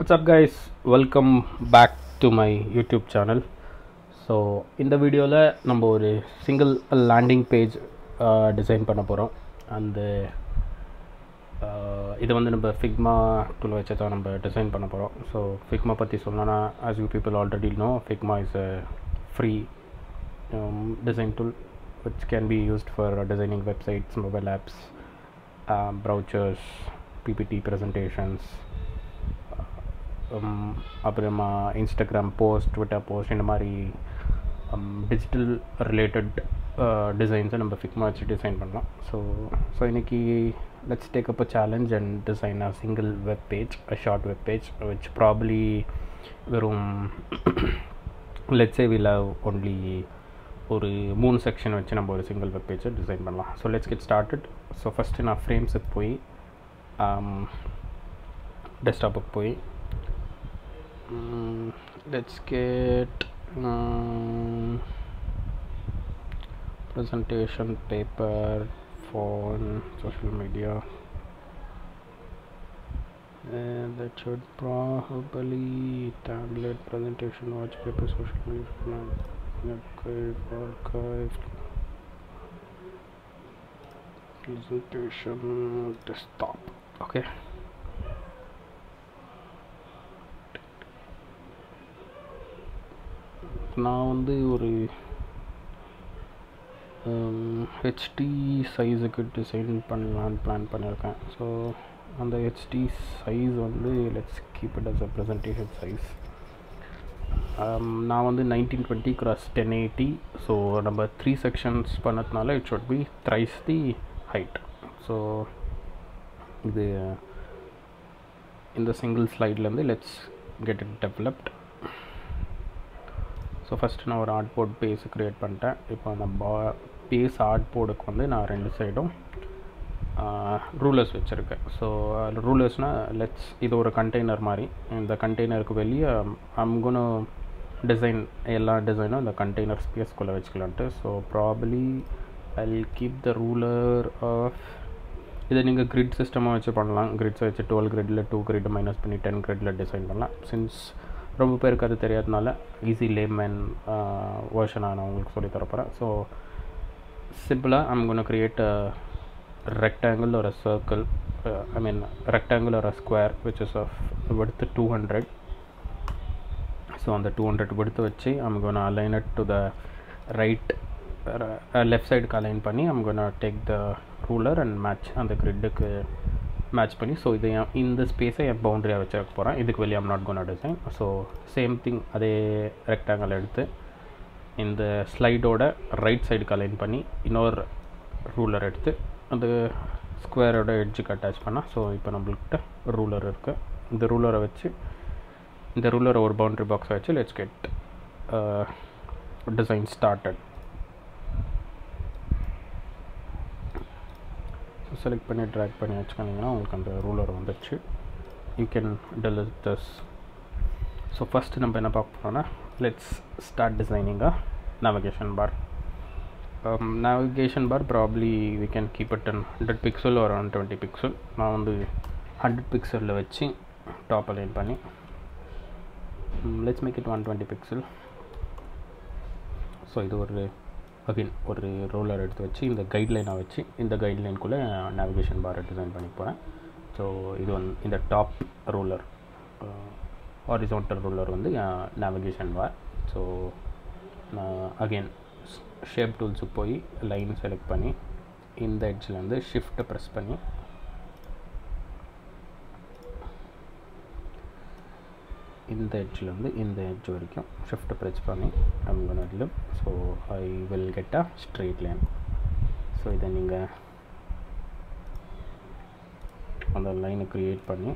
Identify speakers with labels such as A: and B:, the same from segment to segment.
A: what's up guys welcome back to my YouTube channel so இந்த வீடியோவில் நம்ம ஒரு சிங்கிள் லேண்டிங் பேஜ் டிசைன் பண்ண போகிறோம் அந்த இதை வந்து நம்ம ஃபிக்மா டூல் வச்சு தான் நம்ம டிசைன் பண்ண போகிறோம் ஸோ ஃபிக்மா பற்றி சொல்லணும்னா as you people already know Figma is a free design tool which can be used for designing websites mobile apps brochures PPT presentations அப்புறமா இன்ஸ்டாகிராம் போஸ்ட் ட்விட்டர் போஸ்ட் இந்த மாதிரி டிஜிட்டல் ரிலேட்டட் டிசைன்ஸை நம்ம Figma வச்சு design பண்ணலாம். So so இன்றைக்கி let's take up a challenge and design a single web page a short web page which probably வெறும் let's say will have only ஒரு மூணு section வச்சு நம்ம ஒரு சிங்கிள் வெப் பேஜை டிசைன் பண்ணலாம். So let's get started so first நான் ஃப்ரேம்ஸுக்கு போய் டெஸ்க்டாப்புக்கு போய் Mm, let's get um, presentation paper phone social media. And that should probably tablet presentation watch paper social media archive archive presentation desktop. Okay. நான் வந்து ஒரு HD சைஸுக்கு design பண்ணலான்னு plan பண்ணியிருக்கேன். ஸோ அந்த ஹெச்டி சைஸ் வந்து let's keep it as a presentation size நான் வந்து nineteen twenty cross ten eighty so நம்ம த்ரீ செக்ஷன்ஸ் பண்ணதுனால it should be thrice the height so இது இந்த single ஸ்லைட்லேருந்து let's get it developed so first நான் ஒரு art board base create பண்ணிட்டேன். இப்போ அந்த பா பேஸ் ஆர்ட் போர்டுக்கு வந்து நான் ரெண்டு சைடும் ரூலர்ஸ் வச்சுருக்கேன். ஸோ அதில் ரூலர்ஸ்னால் லெட்ஸ் இது ஒரு கண்டெய்னர் மாதிரி. இந்த கண்டெய்னருக்கு வெளியே அம்குன்னு டிசைன் எல்லா டிசைனும் இந்த கண்டெய்னர் ஸ்பேஸ்க்குள்ளே வச்சுக்கலான்ட்டு. So probably I keep the ruler of இதை நீங்கள் கிரிட் சிஸ்டமாக வச்சு பண்ணலாம். கிரிட்ஸை வச்சு டுவெல் கிரிட்டில் டூ கிரிட் மைனஸ் பண்ணி டென் கிரிட்டில் டிசைன் பண்ணலாம். சின்ஸ் ரொம்ப பேருக்கு அது தெரியாதனால ஈஸி லேமேன் வேர்ஷனாக நான் உங்களுக்கு சொல்லித்தரப்போகிறேன் ஸோ சிம்பிளாக ஐம் கோன் க்ரியேட் ரெக்டாங்கிள் ஒரு சர்க்கிள் ஐ மீன் ரெக்டாங்கிள் ஒரு square which is of width two hundred so அந்த டூ ஹண்ட்ரட் விடுத்து வச்சு ஐம் ஒன்று align it to the right left சைடுக்கு அலைன் பண்ணி I'm gonna take the ruler and match அந்த கிரிட்டுக்கு மேட்ச் பண்ணி ஸோ இதை இந்த ஸ்பேஸை என் பவுண்ட்ரியாக வச்சுருக்க போகிறேன் இதுக்கு வெளியே I'm not gonna design so same thing அதே ரெக்டாங்கிள் எடுத்து இந்த ஸ்லைடோட ரைட் சைடுக்கு அலைன் பண்ணி இன்னொரு ரூலர் எடுத்து அந்த ஸ்கொயரோட எட்ஜுக்கு அட்டாச் பண்ணால் ஸோ இப்போ நம்மள்கிட்ட ரூலர் இருக்குது இந்த ரூலரை வச்சு இந்த ரூலரை ஒரு பவுண்ட்ரி பாக்ஸை வச்சு let's get design started select பண்ணி ட்ராக் பண்ணி வச்சுக்கோங்கன்னா உங்களுக்கு அந்த ரூலர் வந்துடுச்சு you can delete this so first நம்ம என்ன பார்க்க போகிறோன்னா let's start டிசைனிங்காக navigation bar navigation bar probably we can keep it it in 100 pixel or 120 pixel. நான் வந்து ஹண்ட்ரட் பிக்சலில் வச்சு டாப் அலைன் பண்ணி let's make it one twenty pixel so இது ஒரு அகைன் ஒரு ரோலர் எடுத்து வச்சு இந்த கைட்லைனை வச்சு இந்த கைட்லைனுக்குள்ளே நேவிகேஷன் பாரை டிசைன் பண்ணி போகிறேன் ஸோ இது வந்து இந்த டாப் ரூலர் ஹாரிசோண்டல் ரூலர் வந்து நேவிகேஷன் பார் ஸோ நான் அகெயின் ஷேப் டூல்ஸுக்கு போய் லைன் செலக்ட் பண்ணி இந்த எட்ஜ்லேருந்து ஷிஃப்ட்டை ப்ரெஸ் பண்ணி இந்த எட்ஜ்லேருந்து இந்த எட்ஜ் வரைக்கும் ஷிஃப்ட் ப்ரெஸ் பண்ணி I'm gonna so I will get a straight line so இதை நீங்கள் அந்த லைனை க்ரியேட் பண்ணி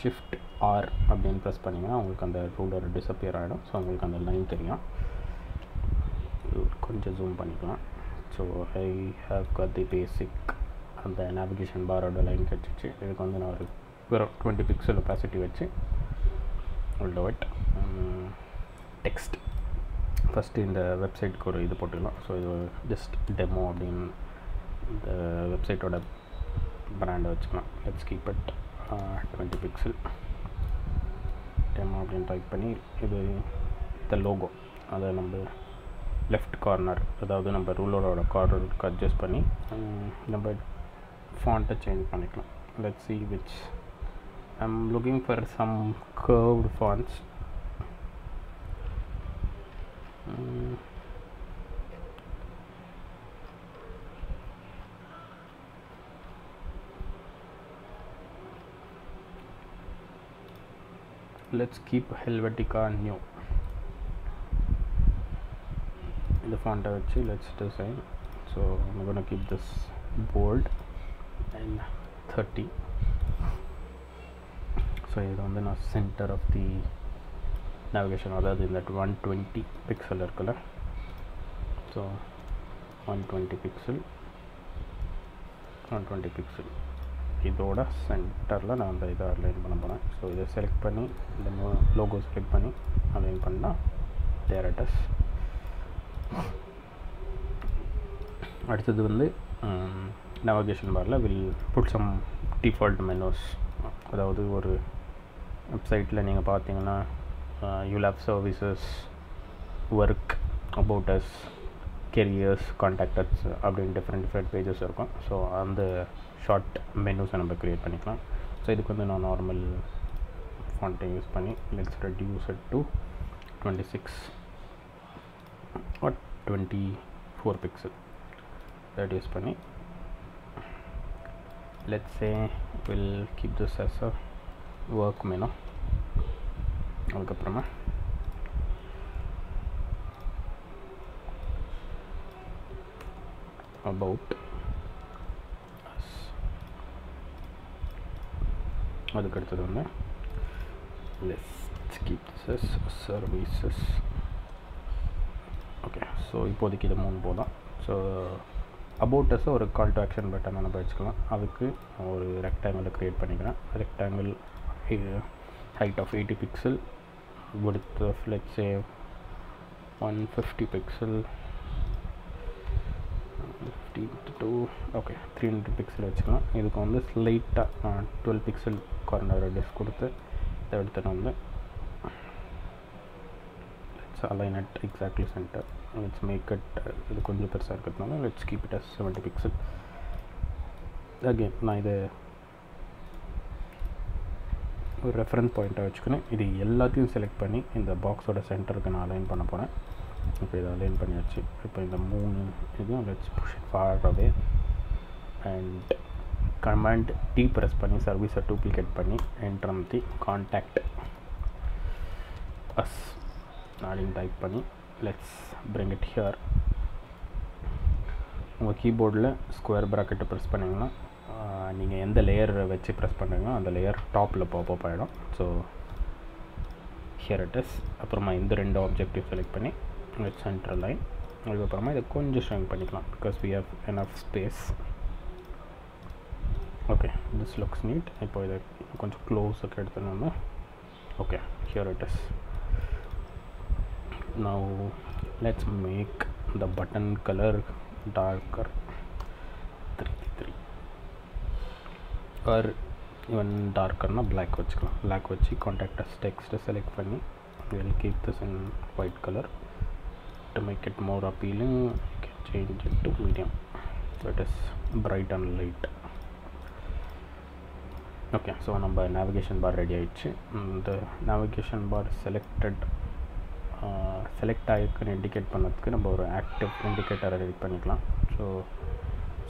A: ஷிஃப்ட் ஆர் அப்படின்னு ப்ரெஸ் பண்ணிங்கன்னா உங்களுக்கு அந்த ரூலர் டிஸப்பியர் ஆகிடும் ஸோ உங்களுக்கு அந்த லைன் தெரியும். கொஞ்சம் ஜூம் பண்ணிக்கலாம். So I have cut the basic அந்த நேவிகேஷன் பாரோட லைன் கிடச்சிச்சு இதுக்கு வந்து நான் ஒரு வெறும் டுவெண்ட்டி பிக்சல் ஒப்பாசிட்டி வச்சு டோ இட் டெக்ஸ்ட் ஃபஸ்ட்டு இந்த வெப்சைட்க்கு ஒரு இது போட்டுக்கலாம். ஸோ இது ஜஸ்ட் டெமோ அப்படின்னு இந்த வெப்சைட்டோட பிராண்டை வச்சுக்கலாம். Let's keep it twenty pixel demo அப்படின்னு டைப் பண்ணி இது த லோகோ அதை நம்ம லெஃப்ட் கார்னர் அதாவது நம்ம ரூலரோட கார்னருக்கு அட்ஜஸ்ட் பண்ணி நம்ம ஃபாண்ட்டை சேஞ்ச் பண்ணிக்கலாம் let's see which I'm looking for some curved fonts let's keep Helvetica new இந்த ஃபாண்ட்டை வச்சு let's design so I'm gonna keep this bold And 30 so இது வந்து நான் சென்டர் ஆஃப் தி நேவிகேஷன் அதாவது இந்த ஒன் டுவெண்ட்டி பிக்சல் இருக்குல்ல. So one twenty pixel one twenty pixel இதோட சென்டரில் நான் அந்த இதை அலைன் பண்ண போகிறேன் ஸோ இதை செலக்ட் பண்ணி இந்த லோகோ செலக்ட் பண்ணி அலைன் பண்ணால் தேர் அட்ரஸ் அடுத்தது வந்து நேவிகேஷன் பாரில் will put some default menus அதாவது ஒரு வெப்சைட்டில் நீங்கள் பார்த்தீங்கன்னா you love services work about us careers contact us அப்படின்னு டிஃப்ரெண்ட் டிஃப்ரெண்ட் பேஜஸ் இருக்கும். ஸோ அந்த ஷார்ட் மெனுஸை நம்ம க்ரியேட் பண்ணிக்கலாம். ஸோ இதுக்கு வந்து நான் நார்மல் ஃபாண்ட்டை யூஸ் பண்ணி let's reduce it to twenty six add twenty four pixel reduce பண்ணி let's say we'll keep this as a work menu அதுக்கப்புறமா about us அதுக்கு அடுத்தது வந்து let's keep this as services okay so இப்போதைக்கு இது மூணு போதும் ஸோ அபவுட்டஸை ஒரு கால் டு ஆக்ஷன் பட்டன் நம்ம வச்சுக்கலாம் அதுக்கு ஒரு ரெக்டாங்கிளை க்ரியேட் பண்ணிக்கிறேன். Rectangle height of eighty pixel with let's a one fifty pixel fifty two okay three hundred pixel வச்சுக்கலாம். இதுக்கு வந்து ஸ்லைட்டாக டுவெல் பிக்சல் கார்னர் ரெடியூஸ் கொடுத்து இதை எடுத்துகிட்டு வந்து it's align at exactly centre let's make it இது கொஞ்சம் பெருசாக இருக்கிறதுனால let's keep it as 70 pixel again நான் இதை ஒரு ரெஃபரன்ஸ் பாயிண்ட்டாக வச்சுக்கணும். இது எல்லாத்தையும் செலக்ட் பண்ணி இந்த பாக்ஸோட சென்டருக்கு நான் அலைன் பண்ண போகிறேன் இப்போ இதை அலைன் பண்ணியாச்சு. இப்போ இந்த மூணு இதுவும் let's push far away and command T press பண்ணி சர்வீஸை டூப்ளிகேட் பண்ணி என்ட்ரம் தி கான்டாக்ட் அஸ் அப்படின்னு டைப் பண்ணி லெட்ஸ் பிரிங் இட் ஹியர் உங்கள் கீபோர்டில் ஸ்கொயர் ப்ராக்கெட்டை ப்ரெஸ் பண்ணிங்கன்னா நீங்கள் எந்த லேயர் வச்சு ப்ரெஸ் பண்ணுறீங்களோ அந்த லேயர் டாப்பில் பாப்பப் ஆகிடும் ஸோ ஹியர் இட் இஸ் அப்புறமா இந்த ரெண்டு ஆப்ஜெக்டிவ் செலக்ட் பண்ணி லெட் சென்ட்ரல் லைன் அதுக்கப்புறமா இதை கொஞ்சம் ஷ்ரிங்க் பண்ணிக்கலாம் because we have of space okay this looks neat இப்போ இதை கொஞ்சம் க்ளோஸுக்கு எடுத்துனோம்னா okay here it is now let's make the button color darker 33 or even darker na black வச்சுக்கலாம் black வச்சு contact us text select பண்ணி we'll keep this in white color to make it more appealing you can change it to medium so it is bright and light okay so நம்ம navigation bar ready ஆயிடுச்சு இந்த navigation bar selected select ஆகிருக்குன்னு indicate பண்ணதுக்கு நம்ம ஒரு active இண்டிகேட்டரை ready பண்ணிக்கலாம். So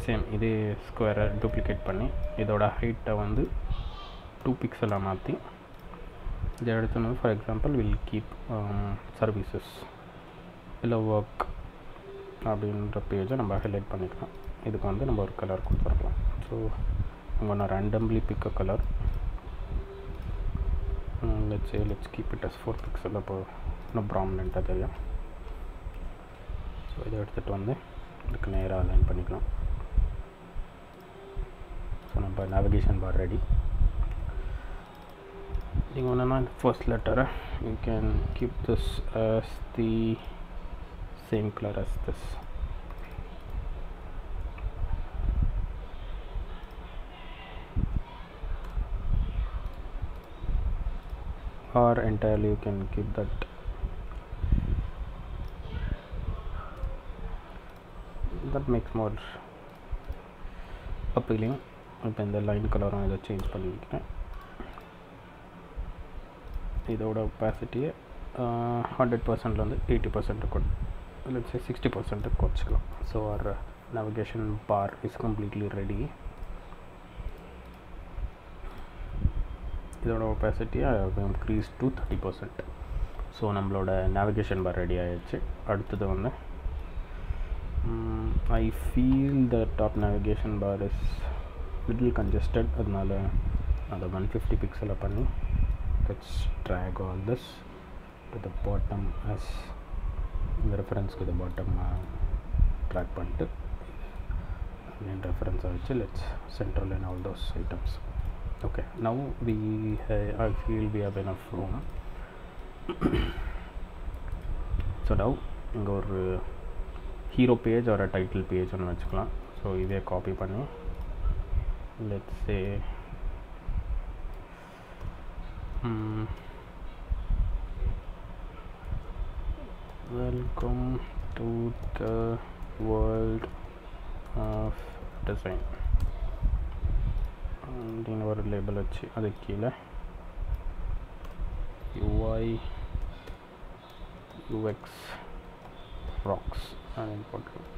A: same இதே ஸ்கொயரை டூப்ளிகேட் பண்ணி இதோட ஹைட்டை வந்து டூ பிக்சலாக மாற்றி இதை எடுத்தோன்னா for example will keep services இல்லை ஒர்க் அப்படின்ற பேஜை நம்ம ஹைலைட் பண்ணிக்கலாம். இதுக்கு வந்து நம்ம ஒரு கலர் கொடுத்துருக்கலாம். ஸோ I'm நான் randomly pick a colour let's let's say let's keep it as 4 pixel அப்போ no prominent so this is the one line panikalam so number navigation bar ready. you want to first letter you can keep this as the same color as this. Or entirely you can keep that makes more appealing இப்போ இந்த line கலரும் இதை change பண்ணிக்கிறேன் இதோட ஒப்பாசிட்டியை hundred பர்சன்ட்லேருந்து eighty percent கொடு. Let's sixty percent குறைச்சிக்கலாம். So our navigation bar is completely ready. இதோட ஒப்பாசிட்டியை increase to thirty percent so நம்மளோட நேவிகேஷன் பார் ரெடி ஆயிடுச்சு. அடுத்தது வந்து I feel the top navigation bar is little congested அதனால அதை ஒன் ஃபிஃப்டி பிக்சலை பண்ணி let's drag all this to the bottom as இந்த ரெஃபரன்ஸ்க்கு த பாட்டம் ட்ராக் பண்ணிட்டு main ரெஃபரன்ஸாக வச்சு let's central and all those items okay now we I feel we have have enough so now இங்கே ஒரு hero page ஒரு title page ஒன்று வச்சுக்கலாம் ஸோ இதே காப்பி பண்ணி let's say welcome to the world of design அப்படின்னு ஒரு லேபிள் வச்சு அது கீழே யூஐ யூஎக்ஸ் ராக்ஸ் அப்படின்னு போட்டுருக்கேன்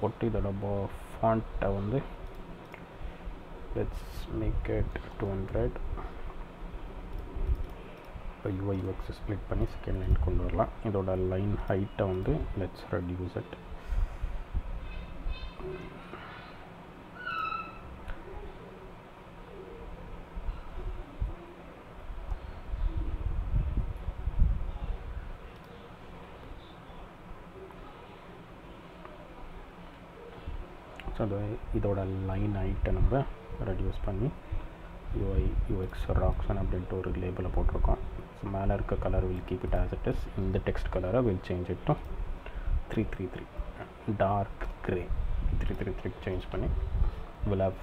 A: போட்டு இதோட ஃபாண்ட்டை வந்து let's make it two hundred இப்போ யூஐ யூஎக்ஸ் ஸ்ப்ளிட் பண்ணி செகண்ட் லைன் கொண்டு வரலாம். இதோட லைன் ஹைட்டை வந்து லெட்ஸ் ரெடியூஸ் இட் ஸோ அது இதோட லைன் ஹைட்டை நம்ம ரெடியூஸ் பண்ணி யூஐ யூஎக்ஸ் ராக்ஸன் அப்படின்ட்டு ஒரு லேபிளை போட்டிருக்கோம். ஸோ மேலே இருக்க colour will keep it as it is இந்த டெக்ஸ்ட் கலரை will change it to three three three dark grey three three three change பண்ணி will have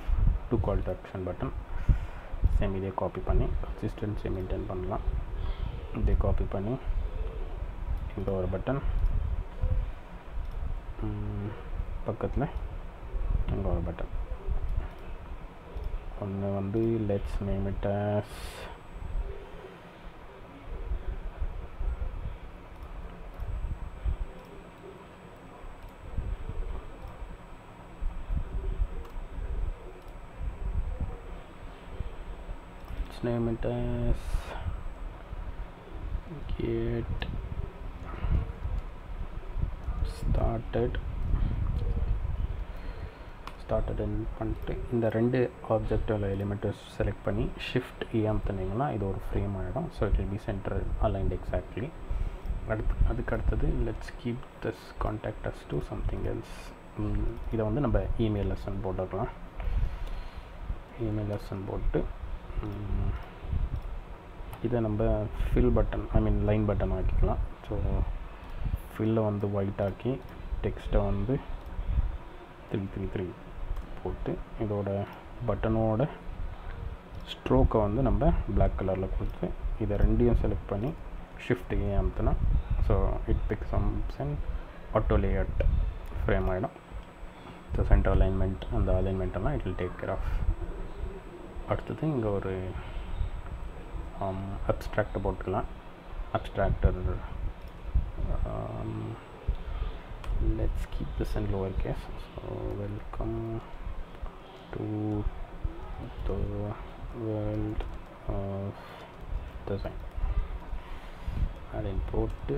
A: to call to action button same இதே copy பண்ணி consistency maintain பண்ணலாம். இதே copy பண்ணி இந்த ஒரு பட்டன் பக்கத்தில் இங்கே ஒரு பட்டன் ஒன்று வந்து let's name it as let's name it as get started Started பண்ணிட்டு இந்த ரெண்டு ஆப்ஜெக்டில் எலிமெண்ட்டை செலக்ட் பண்ணி ஷிஃப்ட் ஏம் e தந்தீங்கன்னா இது ஒரு ஃப்ரேம் ஆகிடும் so it will be centre aligned exactly அடுத்து அதுக்கு அடுத்தது let's keep this contact as to something else இதை வந்து நம்ம இமெயில் லெசன் போட்டுக்கலாம். இமெயில் லெசன் போட்டு இதை நம்ம fill button I mean line button ஆக்கிக்கலாம். So ஃபில்லை வந்து ஒயிட் ஆக்கி டெக்ஸ்ட்டை வந்து த்ரீ த்ரீ த்ரீ போட்டு இதோட பட்டனோட ஸ்ட்ரோக்கை வந்து நம்ம பிளாக் கலரில் கொடுத்து இதை ரெண்டையும் செலக்ட் பண்ணி shift A அமுத்துனா so it pick sums and auto layout frame ஆகிடும் ஸோ சென்டர் அலைன்மெண்ட் அந்த அலைன்மெண்ட்டெல்லாம் it will take care of அடுத்தது இங்கே ஒரு um, அப்ஸ்ட்ராக்டை போட்டுக்கலாம். Abstractor keep this and lower case so welcome to the world of design and import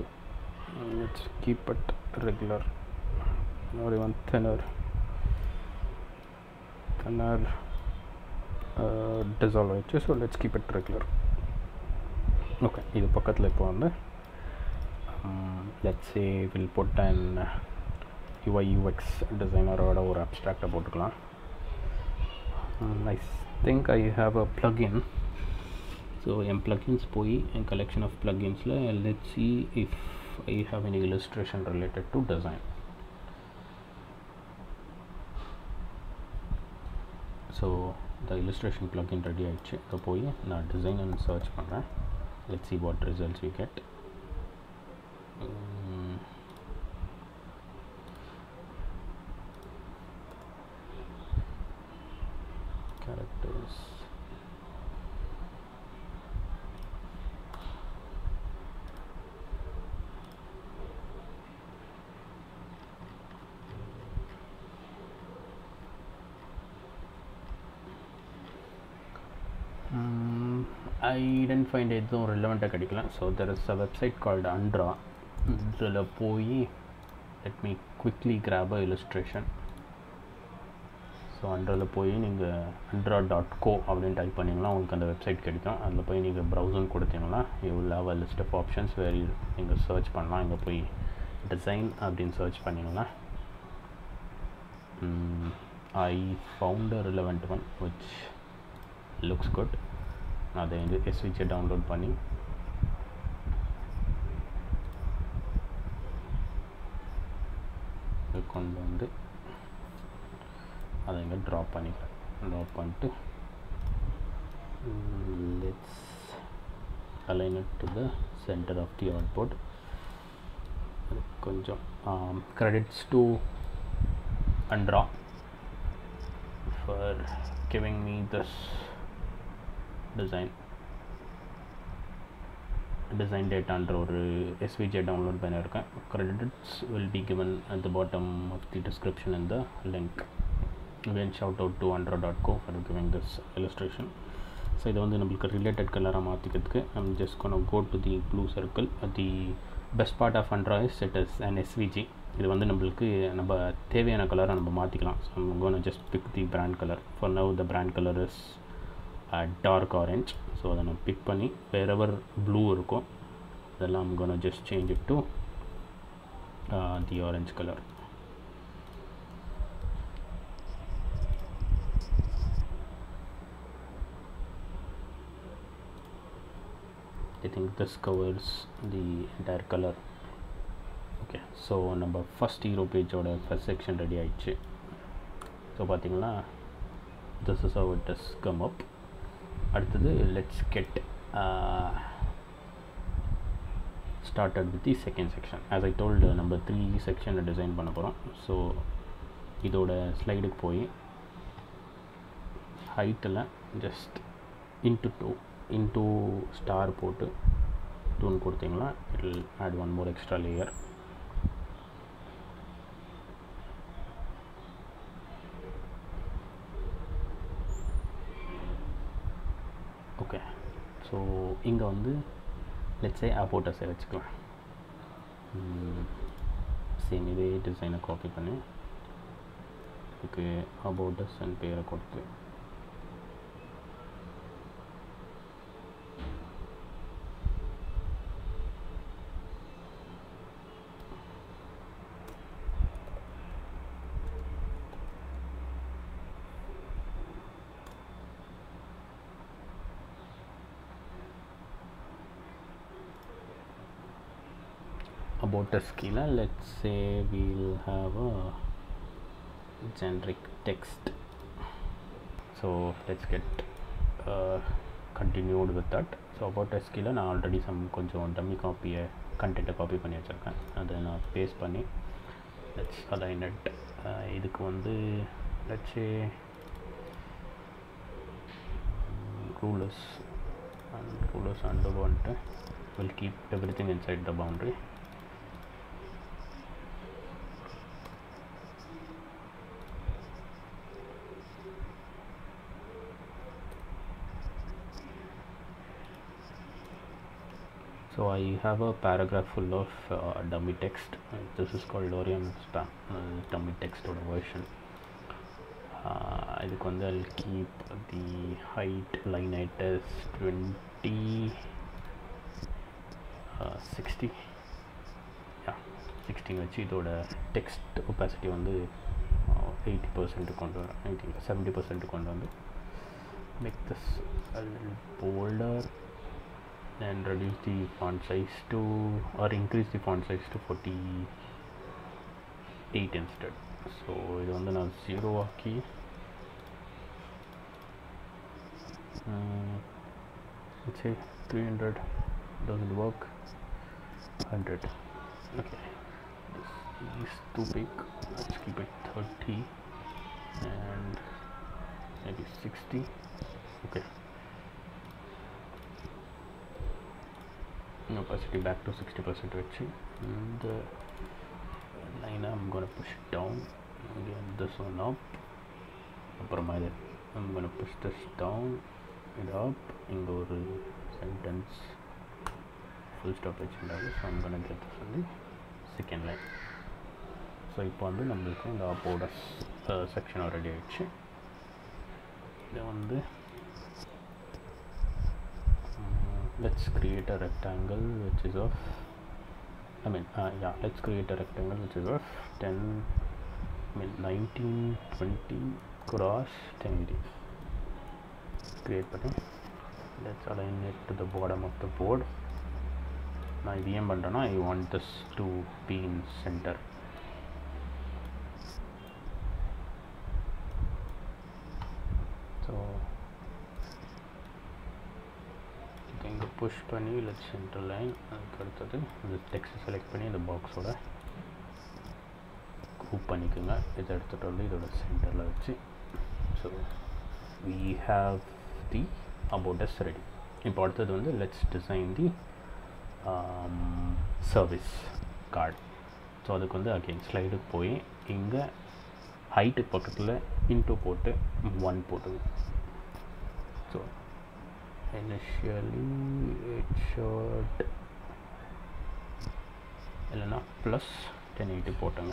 A: let's keep it regular not even thinner thinner uh, dissolve ஆயிடுச்சு so let's keep it regular okay இது பக்கத்தில் இப்போ வந்து let's say we'll put and UI UX டிசைனரோட ஒரு அப்ட்ராக்டை போட்டுக்கலாம் I think I have a plugin so என் ப்ளக்இன்ஸ் போய் என் collection of ப்ளக்இன்ஸில் let see if I have any illustration related to design so இந்த illustration plugin ready ஆயிடுச்சு இப்போ போய் நான் டிசைன் சர்ச் பண்ணுறேன் let see what results we get find எதுவும் ரிலவெண்ட்டாக கிடைக்கலாம் so there is a website called unDraw இதில் போய் let me quickly grab a illustration so அண்ட்ராவில் போய் நீங்கள் அண்ட்ரா டாட் கோ அப்படின்னு டைப் பண்ணிங்கன்னா உங்களுக்கு அந்த வெப்சைட் கிடைக்கும். அதில் போய் நீங்கள் ப்ரௌசன் கொடுத்தீங்கன்னா you will have a list of options வேறு நீங்கள் சர்ச் பண்ணலாம். இங்கே போய் டிசைன் அப்படின்னு சர்ச் பண்ணிங்கன்னா I found a relevant one which looks good அதை வந்து எஸ்விச்சை டவுன்லோட் பண்ணி கொண்டு வந்து அதை இங்கே ட்ராப் பண்ணிக்கிறேன் ட்ராப் பண்ணிட்டு let's align it to the centre of the output கொஞ்சம் credits to unDraw for giving me this design. Design dataன்ற ஒரு எஸ்விஜே டவுன்லோட் பண்ணியிருக்கேன் credits will be given at the bottom of the description in the link. Again shout out to andra.co for giving this illustration. So இதை வந்து நம்மளுக்கு related கலராக மாற்றிக்கிறதுக்கு I'm just gonna go to the blue circle the best part of unDraw is it is and SVG இது வந்து நம்மளுக்கு நம்ம தேவையான கலரை நம்ம மாற்றிக்கலாம் so gonna just pick the brand colour for now the brand colour is dark orange so அதை நான் பிக் பண்ணி வேறெவர் ப்ளூ இருக்கும் அதெல்லாம் gonna just change it to the orange colour I think this covers the entire color. Okay so நம்ம first hero பேஜோட first section ready ஆயிடுச்சு. So பார்த்தீங்கன்னா this is our it has come up அடுத்தது let's get uh, started with the second section. As I told நம்ம three செக்ஷனை design பண்ண போகிறோம் so இதோட ஸ்லைடுக்கு போய் ஹைட்டில் just into two into star போட்டு டூன் கொடுத்தீங்கன்னா it will add one more extra layer okay so இங்கே வந்து லெட்ஸே அப்போட்டஸை வச்சுக்கலாம். சேம் இதே டிசைனை காப்பி பண்ணி. இதுக்கு அபோட்டஸ் அண்ட் பேரை கொடுத்து. About a killer let's say we'll have a generic text so let's get uh, continued with that so about a skill நான் ஆல்ரெடி சம் கொஞ்சம் டம்மி காப்பியை கண்டென்ட்டை காப்பி பண்ணி வச்சுருக்கேன் அதை நான் பேஸ்ட் பண்ணி லெட்ஸ் அலைன் இட் இதுக்கு வந்து let's say rulers and rulers and வந்துட்டு will keep everything inside the boundary so I have a paragraph full of uh, dummy text Uh, this is called Orion spam uh, dummy text or version uh, இதுக்கு வந்து I'll keep the height line height as 20 sixty yeah sixty வச்சு இதோட text opacity வந்து eighty percent கொண்டு வரேன் eighty seventy percent கொண்டு வந்து make this folder and reduce the font size to or increase the font size to 48 instead so இது வந்து நான் ஜீரோ ஆக்கி mm, let's say 300 doesn't work 100 okay this is too big let's keep it 30 and maybe 60 okay Opacity back to 60 percent actually and the line I'm gonna push it down again this one up compromise இது I'm gonna push this down it up இங்கே ஒரு sentence full stop வச்சுருந்தாங்க so I'm gonna get this on the second line so இப்போ வந்து நம்மளுக்கு இந்த ஆப்போட section ready ஆயிடுச்சு இதை வந்து let's create a rectangle which is of I mean uh, yeah let's create a rectangle which is of 10 I mean 19 20 cross 1080 create button let's align it to the bottom of the board நான் இது ஏன் பண்ணுறேன்னா I want this to be in centre Push பண்ணி let centre line அதுக்கு அடுத்தது இந்த text select பண்ணி இந்த பாக்ஸோட குரூப் பண்ணிக்கோங்க. இதை எடுத்துகிட்டு வந்து இதோட சென்டரில் வச்சு. So we have the about ready இப்போ அடுத்தது வந்து let's design the service card so அதுக்கு வந்து அகெயின் ஸ்லைடுக்கு போய் இங்கே ஹைட்டுக்கு பக்கத்தில் இன்ட்டு போட்டு ஒன் போட்டுங்க. Initially it should இல்லைன்னா ப்ளஸ் டென் எயிட்டி போட்டுங்க.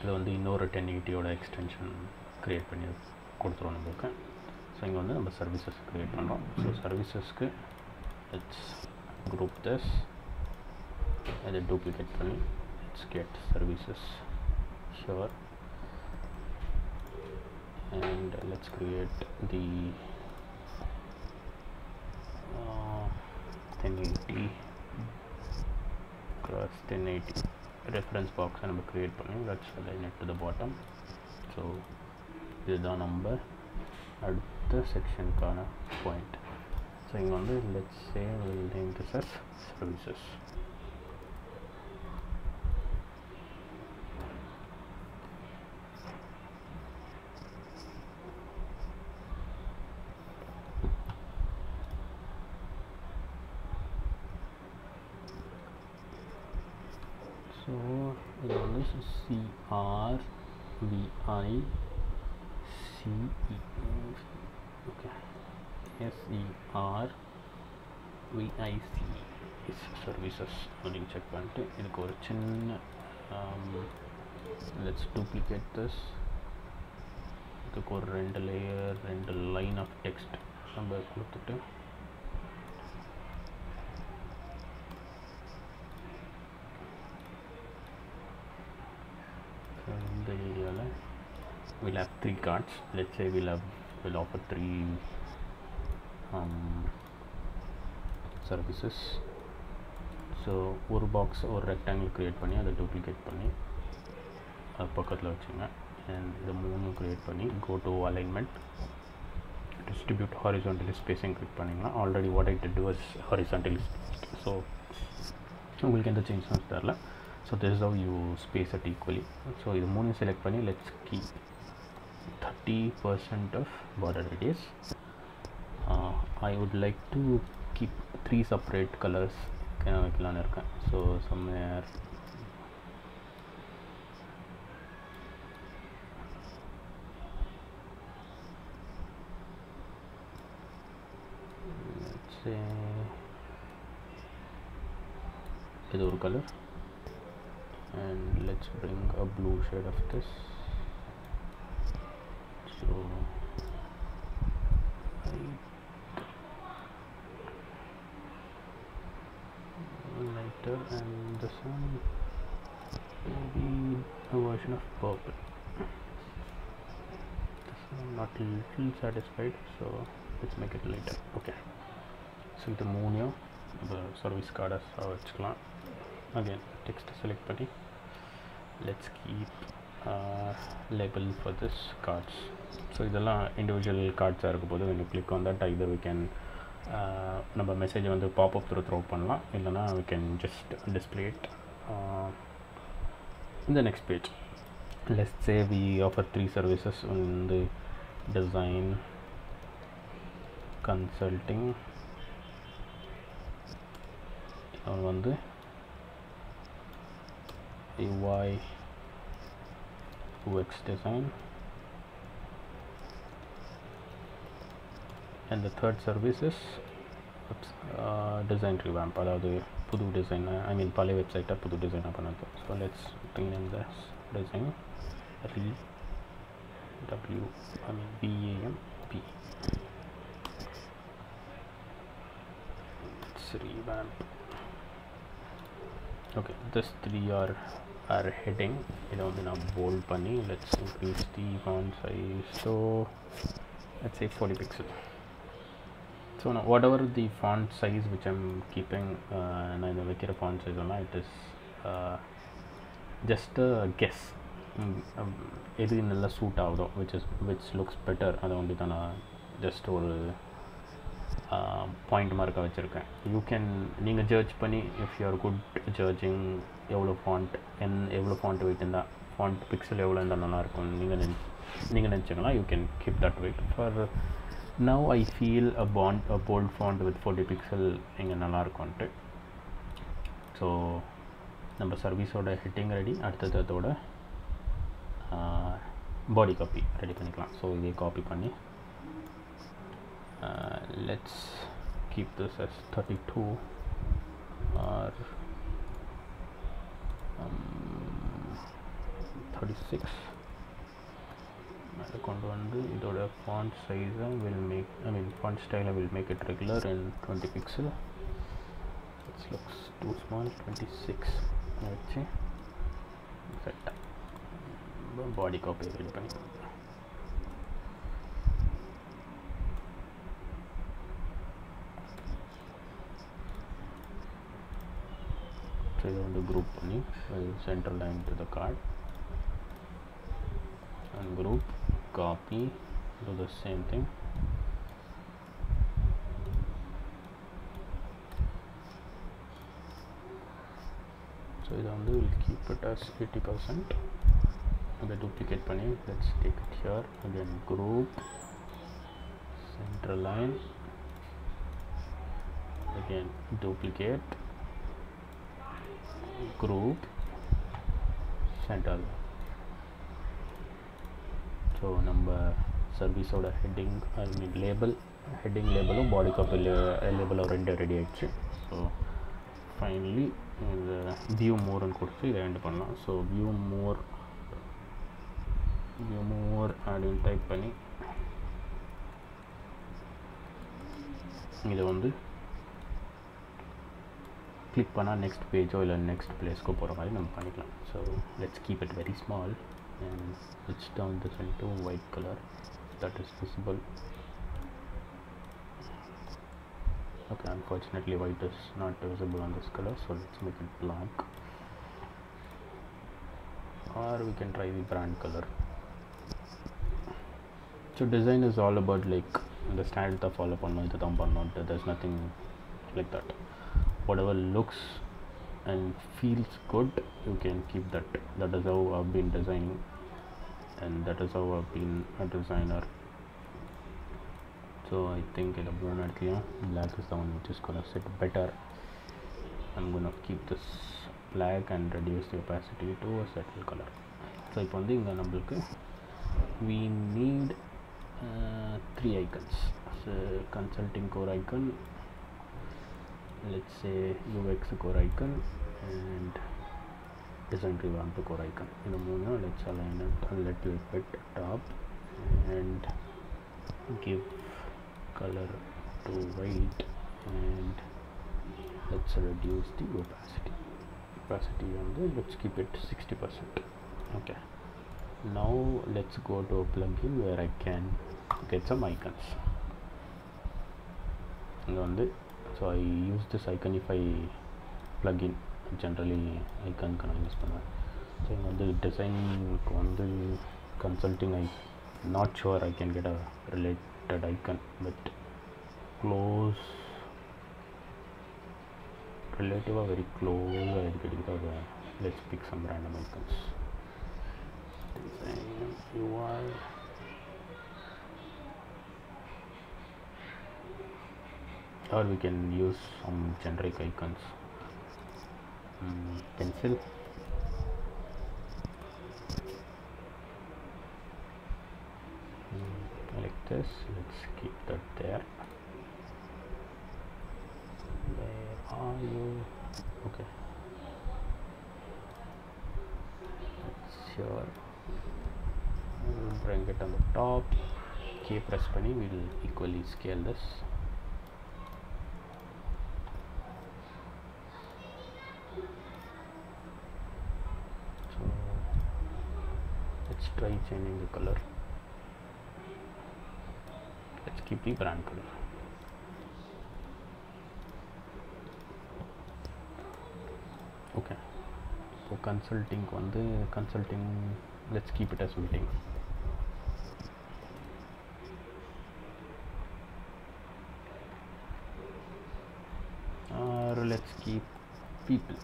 A: இது வந்து இன்னொரு டென் எயிட்டியோட எக்ஸ்டென்ஷன் க்ரியேட் பண்ணி கொடுத்துருவோம் நம்மளுக்கு. ஸோ இங்கே வந்து நம்ம சர்வீசஸ் க்ரியேட் பண்ணுறோம் ஸோ சர்வீசஸ்க்கு இட்ஸ் குரூப் தஸ் இதை டூப்ளிகேட் பண்ணி it's get services sure and let's create the 1080 cross 1080 reference box நம்ம create பண்ணி let's align it to the bottom so இதுதான் நம்ம அடுத்த செக்ஷனுக்கான பாயிண்ட் ஸோ இங்கே வந்து let's say we'll name this as services V I C E okay S E R V I C services அப்படின்னு check பண்ணிட்டு இதுக்கு ஒரு சின்ன லெட்ஸ் டூப்ளிகேட் திஸ் இதுக்கு ஒரு ரெண்டு லேயர் ரெண்டு லைன் ஆஃப் டெக்ஸ்ட் நம்ம கொடுத்துட்டு இந்த ஏரியாவில் we'll have three cards let's say we'll have we'll offer three um, services so one box or rectangle create panni the duplicate panni pocket and the moon create panni go to alignment distribute horizontally spacing click panninga already what i did was horizontally spaced. so உங்களுக்கு there, so this is how you space it equally. So, the moon மூணு select Let's keep. 30 percent of border radius uh, I would like to keep three separate colors so somewhere let's say இது color. And let's bring a blue shade of this. Little satisfied so let's make it lighter okay so இது மூணையும் இப்போ service கார்டாக வச்சுக்கலாம் again text select பண்ணி let's keep label for this cards so இதெல்லாம் individual கார்ட்ஸாக இருக்க போது when you click on that either we can uh, நம்ம மெசேஜ் வந்து பாப்அப் த்ரூ த்ரோ பண்ணலாம் இல்லைனா we can just display it uh, in the next page let's say we offer three services in the design consulting அவன் வந்து UI UX design and the third service is uh, design revamp அதாவது புது design ஐ மீன் பழைய வெப்சைட்டை புது டிசைனாக பண்ணது so let's rename thus design re W I mean P A M P revamp okay this three are are heading இதை வந்து நான் போல்ட் பண்ணி let's increase the font size so let's say 40 pixel so now whatever the font size which I'm keeping uh, நான் இந்த வைக்கிற font size எல்லாம் it is uh, just a guess ம், um, எது நல்லா சூட் ஆகுதோ which is which looks better அதை வந்து தான் நான் ஜஸ்ட் ஒரு பாயிண்ட் மார்க்காக வச்சுருக்கேன். யூ கேன் நீங்கள் ஜட்ஜ் பண்ணி if you are good judging எவ்வளோ ஃபாண்ட் என் எவ்வளோ ஃபாண்ட் வெயிட் இருந்தால் ஃபாண்ட் பிக்சல் எவ்வளோ இருந்தால் நல்லாயிருக்கும் நீங்கள் நினச்சி நீங்கள் நினச்சிங்கன்னா you can keep that weight for now I feel a bond a bold font with forty pixel இங்கே நல்லாயிருக்கும்ன்ட்டு ஸோ நம்ம சர்வீஸோட ஹிட்டிங் ரெடி அடுத்தது அதோட பாடி காப்பி ரெடி பண்ணிக்கலாம் ஸோ இதே காப்பி பண்ணி uh, let's keep this as 32 or um, 36 அதை கொண்டு வந்து இதோட ஃபாண்ட் சைஸை we'll make I mean font ஸ்டைலை we'll make it regular in twenty pixel it's looks too small twenty six வச்சு set body copy will be trade on the group only will center line to the card. And group copy do the same thing. So it only will keep it as 80 percent அதை duplicate பண்ணி let's take it here again group central line again duplicate group central so நம்ம சர்வீஸோட heading I mean label heading லேபிளும் body copy லேபிளும் ரெண்டு ready ஆயிடுச்சு so finally இந்த view மோர்னு கொடுத்து இதை end பண்ணலாம் so view மோர் view மோர் அப்படின்னு டைப் பண்ணி இதை வந்து கிளிக் பண்ணால் நெக்ஸ்ட் பேஜோ இல்லை நெக்ஸ்ட் பிளேஸ்க்கோ போகிற மாதிரி நம்ம பண்ணிக்கலாம் so let's keep it very small and ஸ்விட்ச் down this into white colour that is visible okay unfortunately white is not visible on this color so let's make it black or we can try the brand color so design is all about like the standard தான் follow பண்ணணும் இது தான் பண்ணணும் there's nothing like that whatever looks and feels good you can keep that that is how I've been designing and that is how I've been a designer so I think in the blue இடத்துலையும் black is the one which is gonna sit better I'm gonna keep this black and reduce the opacity to a settle color so இப்போ வந்து இங்கே நம்மளுக்கு we need three icons so consulting core icon let's say UX core icon and design revamp core icon in the moon let's align it a little bit top and give color to white and let's reduce the opacity. Opacity on the let's keep it 60 percent. Okay. Now let's go to a plugin where I can get some icons இங்கே வந்து so I use this icon if I plugin generally ஐக்கனுக்கு நான் use பண்ணுவேன் so இங்கே வந்து டிசைனுக்கு வந்து consulting I not sure I can get a related icon but close ரிலேட்டிவாக very க்ளோஸாக இது கிடைக்குது அது let's pick some random icons design UI. or we can use some generic icons. Mm, pencil. Mm, like this. Let's keep that there. Where are you? Okay. That's your bring it on the top. Key press panni we will equally scale this. changing the color. Let's keep the brand color. Okay. So consulting on the consulting let's keep it as meeting. Or let's keep people.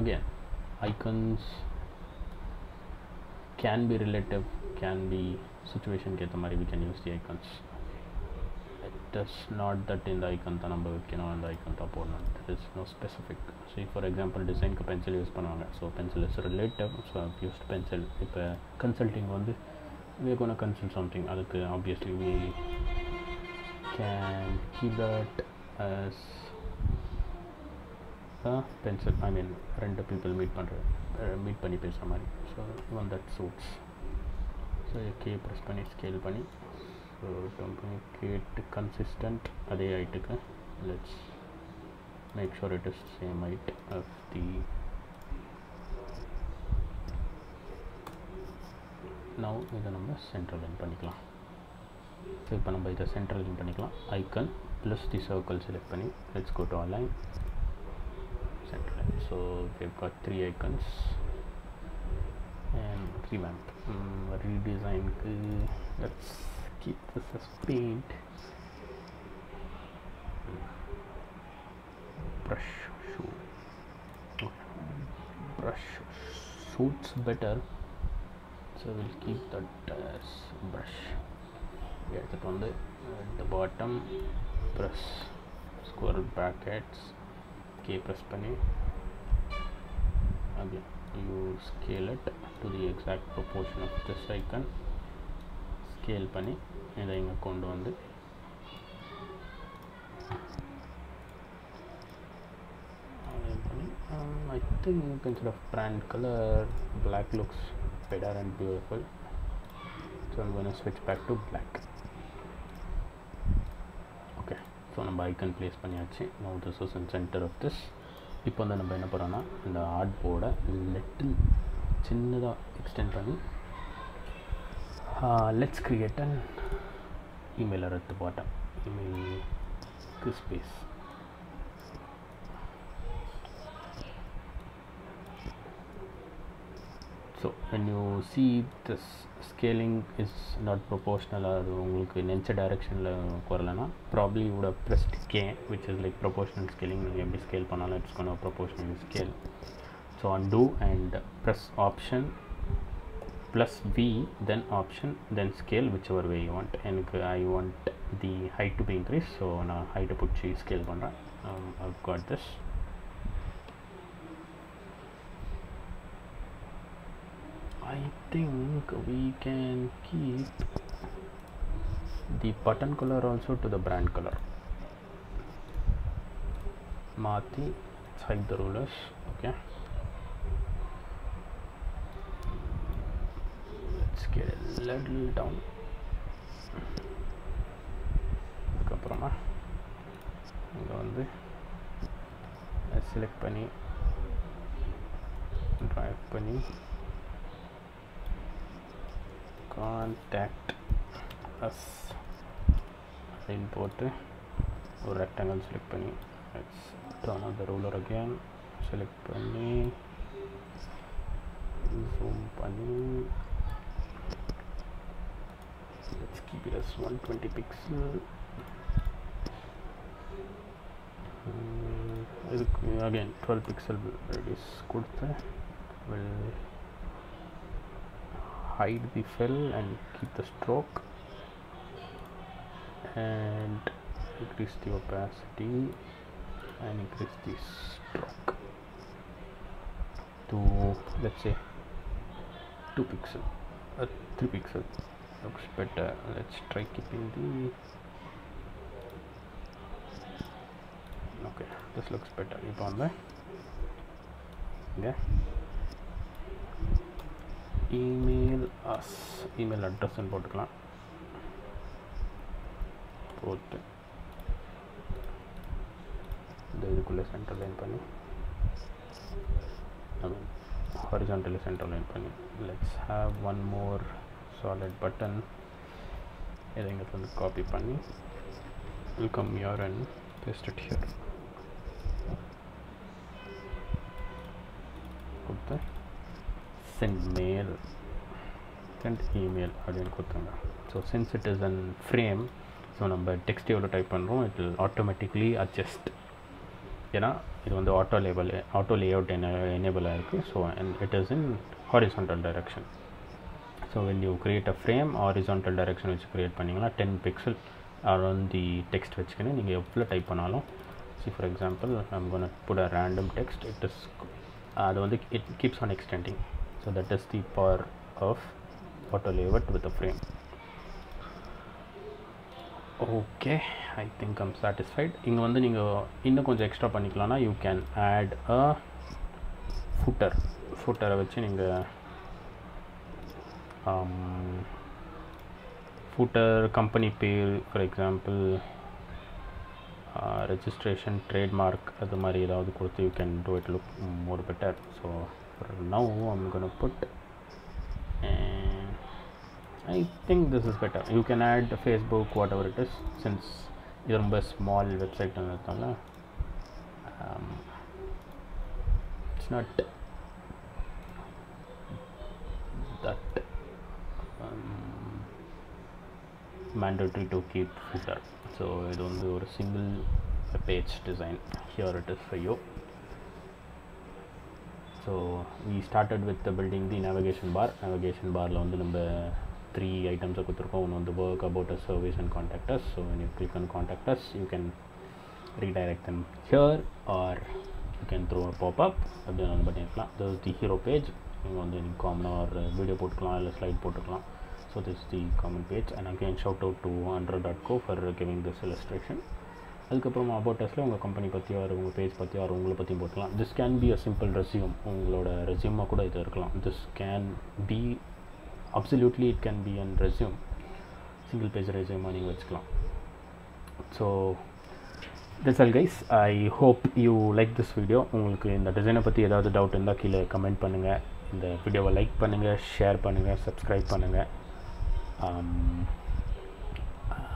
A: again icons can be relative can be situation கேத்த மாதிரி we can use the icons it is not that இந்த icon தான் நம்ம வைக்கணும் அந்த icon தான் போடணும் there is no specific see for example டிசைனுக்கு pencil use பண்ணுவாங்க so pencil is relative so I've used pencil இப்போ கன்சல்டிங் வந்து we're gonna consult something அதுக்கு obviously we can keep that as pencil ஐ மீன் ரெண்டு பீப்புள் மீட் பண்ணுற meet பண்ணி பேசுகிற மாதிரி so one that suits so K press பண்ணி ஸ்கேல் பண்ணி ஸோ டொம்பனிகேட் கன்சிஸ்டன்ட் அதே ஹைட்டுக்கு let's make sure it is same height of the now இதை நம்ம சென்ட்ரல் லைன் பண்ணிக்கலாம் ஸோ இப்போ நம்ம இதை சென்ட்ரல் லைன் பண்ணிக்கலாம் icon plus the circle select பண்ணி let's go to align center line. so they've got three icons and revamp um, mm, redesign let's keep this as paint. Brush show brush suits better. So we'll keep that as brush. Get it on the at the bottom. Press square brackets. K press panel again you scale it to the exact proportion of this icon scale பண்ணி இதை இங்கே கொண்டு வந்து I think instead of brand color black looks better and beautiful so I'm going to switch back to black okay so நம்ம icon place பண்ணியாச்சு now this is in center of this இப்போ வந்து நம்ம என்ன பண்ணுறோன்னா இந்த ஆர்ட் போர்டை லெட்டில் சின்னதாக எக்ஸ்டெண்ட் பண்ணி let's create and email at போட்டேன் இமெயிலுக்கு space so when you see this scaling is not proportional அது உங்களுக்கு நினச்ச டைரெக்ஷனில் குறலைன்னா probably would have pressed K which is like proportional scaling நீங்கள் எப்படி ஸ்கேல் பண்ணாலும் இட்ஸ் கொண்டு proportional scale so undo and press option plus V then option then scale whichever way you want எனக்கு I want the height to be increased so நான் ஹைட்டை பிடிச்சி scale பண்ணுறேன் I've got this I think we can keep the button color also to the brand color. Mati, hide the rulers. Okay. Let's get a little down. அதுக்கப்புறமா இங்கே வந்து select பண்ணி drag பண்ணி contact us அப்படின்னு போட்டு ஒரு rectangle select பண்ணி let's turn on the ruler again select பண்ணி ஜூம் பண்ணி let's keep it as 120 pixel Mm, இதுக்கு again 12 pixel radius கொடுத்து will hide the fill and keep the stroke and increase the opacity and increase the stroke to let's say 2 pixel uh, 3 pixel looks better let's try keeping the okay this looks better இப்போ வந்து இங்கே email as email அட்ரஸ்ன்னு போட்டுக்கலாம். போட்டு. இந்த இதுக்குள்ளே centre line பண்ணி. I mean horizontally centre line பண்ணி. Let's have one more solid button இதை இங்கே வந்து காப்பி பண்ணி. Welcome your and paste it here கொடுத்து சென்ட் மெயில் சென்ட் இமெயில் அப்படின்னு கொடுத்துருங்க. So sense it is an frame so நம்ம டெக்ஸ்ட் எவ்வளோ டைப் பண்ணுறோம் இட் வில் ஆட்டோமேட்டிக்லி அட்ஜஸ்ட் ஏன்னா இது வந்து ஆட்டோ லேபிள் ஆட்டோ லேஅவுட் என்ன எனேபிளாக இருக்குது so and it is in horizontal direction so when you create a frame horizontal direction வச்சு க்ரியேட் பண்ணிங்கன்னா ten pixel around the text வச்சுக்கின்னு நீங்கள் எவ்வளோ டைப் பண்ணாலும் சி ஃபார் எக்ஸாம்பிள் நம்ம gonna put a random text it is அது வந்து it keeps on extending so that is the power of auto layout with a frame okay I think I'm satisfied இங்கே வந்து நீங்கள் இன்னும் கொஞ்சம் extra பண்ணிக்கலாம்னா you can add a footer ஃபுட்டரை வச்சு நீங்கள் ஃபுட்டர் கம்பெனி பேர் ஃபார் எக்ஸாம்பிள் ரெஜிஸ்ட்ரேஷன் ட்ரேட்மார்க் அது மாதிரி ஏதாவது கொடுத்து you can do it look more better so Now I'm gonna put I think this is better. You can add Facebook, whatever it is, since இது ரொம்ப small வெப்சைட்னால it's not that mandatory to keep footer so இது வந்து ஒரு single page design here it is for you so we started with building the navigation bar navigation பாரில் வந்து நம்ம three ஐட்டம்ஸை கொடுத்துருக்கோம் ஒன்று வந்து work about a service and contractors so when you click on contactors you can redirect them here or you can throw a pop-up அப்படின்னு வந்து பண்ணிக்கலாம் this is the hero page நீங்கள் வந்து காமனாக ஒரு வீடியோ போட்டுக்கலாம் இல்லை ஸ்லைட் போட்டுக்கலாம் so this the common page and again shout out to hundred dot go for giving this illustration அதுக்கப்புறமா அபோட்டஸில் உங்கள் கம்பெனி பற்றியோ ஒரு உங்கள் பேஜ் பற்றியோ ஒரு உங்களை பற்றியும் போட்டுக்கலாம். This can be a simple resume உங்களோட ரெசியூமாக கூட இது இருக்கலாம். This can be absolutely it can be an resume single page ரெசியூமாக நீங்கள் வச்சுக்கலாம். So this all guys I hope you like this video உங்களுக்கு இந்த டிசைனை பற்றி ஏதாவது டவுட் இருந்தால் கீழே கமெண்ட் பண்ணுங்கள் இந்த வீடியோவை லைக் பண்ணுங்கள் ஷேர் பண்ணுங்கள் சப்ஸ்கிரைப் பண்ணுங்கள் um,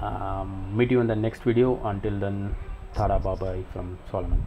A: Um, meet you in the next video. Until then tada bye bye from solomon